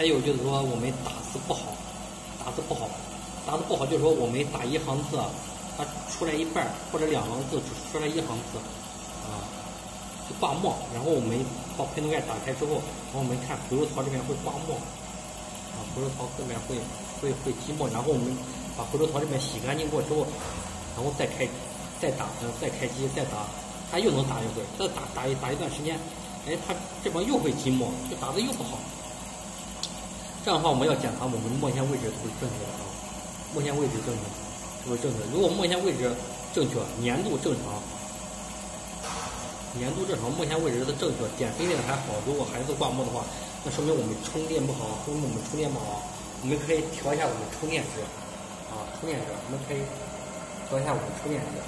还有就是说我们打字不好，打字不好，打字不好就是说我们打一行字，它出来一半或者两行字只出来一行字，啊，就挂墨。然后我们把喷头盖打开之后，然后我们看回路槽这边会挂墨，啊，回路槽后面会会会积墨。然后我们把回路槽这边洗干净过之后，然后再开再打，再开机再打，它又能打一会。再打打一打一段时间。哎，它这边又会积墨，就打的又不好。这样的话，我们要检查我们的墨线位置是不是正确的啊？墨线位置正确，是不是正确？如果墨线位置正确，粘度正常，粘度正常，墨线位置的正确，点飞链还好。如果还是挂墨的话，那说明我们充电不好，说明我们充电不好。我们可以调一下我们充电值，啊，充电值，我们可以调一下我们充电值。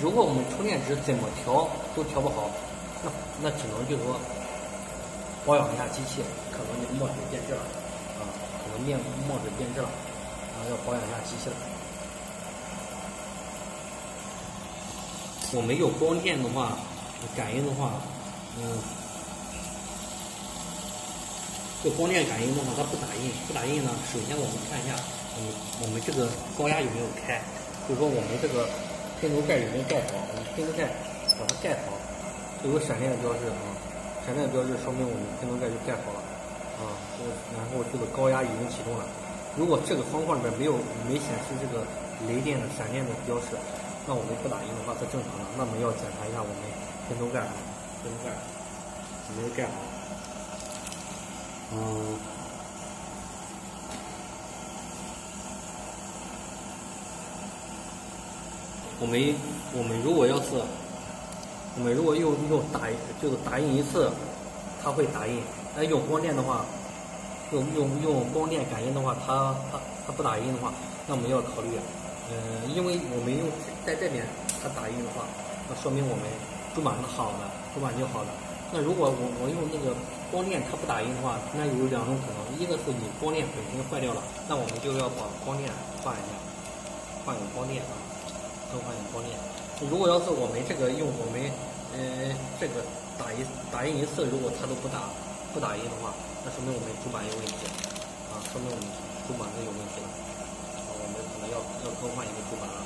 如果我们充电值怎么调都调不好。那那只能就说保养一下机器，可能这个墨水变质了，我，面墨水变质了，然后，要保养一下机器了。我没有光电的话，感应的话，嗯，这光电感应的话，它不打印，不打印呢。首先我们看一下，嗯，我们这个高压有没有开，就是说我们这个喷头盖有没有盖好，我们喷头盖把它盖好。有个闪电的标志啊，闪电的标志说明我们喷头盖就盖好了啊。然后这个高压已经启动了。如果这个方框里面没有没显示这个雷电的闪电的标识，那我们不打印的话是正常的。那么要检查一下我们喷头盖，喷头盖有没有盖好。嗯，我们我们如果要是。我们如果又又打就是打印一次，它会打印。那用光电的话，用用用光电感应的话，它它它不打印的话，那我们要考虑，嗯，因为我们用在这边它打印的话，那说明我们主板是好的，主板就好的。那如果我我用那个光电它不打印的话，那有两种可能，一个是你光电本身坏掉了，那我们就要把光电换一下，换个光电啊，更换个光电。如果要是我们这个用我们，呃，这个打一打印一次，如果它都不打不打印的话，那说明我们主板有问题，啊，说明我们主板是有问题了，啊，我们可能要要更换一个主板了。